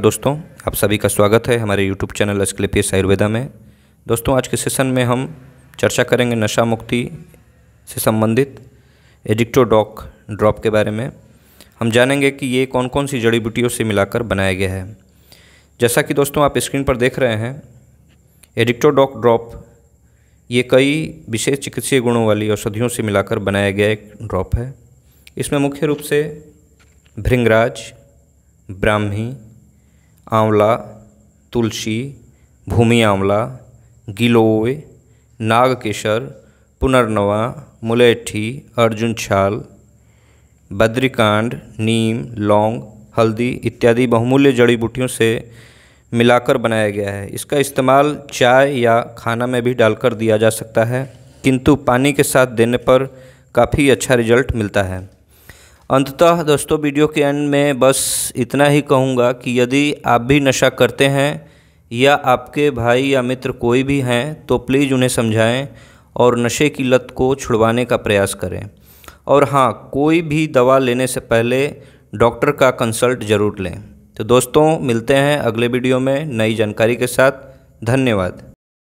दोस्तों, आप सभी का स्वागत है हमारे यूट्यूब चैनल अस्क्लेपियस आयुर्वेदा में। दोस्तों, आज के सेशन में हम चर्चा करेंगे नशा मुक्ति से संबंधित एडिक्टोडॉक ड्रॉप के बारे में। हम जानेंगे कि ये कौन कौन सी जड़ी बूटियों से मिलाकर बनाया गया है। जैसा कि दोस्तों, आप स्क्रीन पर देख रहे हैं एडिक्टोडॉक ड्रॉप ये कई विशेष चिकित्सीय गुणों वाली औषधियों से मिलाकर बनाया गया एक ड्रॉप है। इसमें मुख्य रूप से भृंगराज, ब्राह्मी आंवला, तुलसी, भूमि आंवला, गिलोय, नागकेशर, पुनर्नवा, मुलेठी, अर्जुन छाल, बद्रिकांड, नीम, लौंग, हल्दी इत्यादि बहुमूल्य जड़ी बूटियों से मिलाकर बनाया गया है। इसका इस्तेमाल चाय या खाना में भी डालकर दिया जा सकता है, किंतु पानी के साथ देने पर काफ़ी अच्छा रिज़ल्ट मिलता है। अंततः दोस्तों, वीडियो के एंड में बस इतना ही कहूँगा कि यदि आप भी नशा करते हैं या आपके भाई या मित्र कोई भी हैं तो प्लीज़ उन्हें समझाएँ और नशे की लत को छुड़वाने का प्रयास करें। और हाँ कोई भी दवा लेने से पहले डॉक्टर का कंसल्ट ज़रूर लें। तो दोस्तों, मिलते हैं अगले वीडियो में नई जानकारी के साथ। धन्यवाद।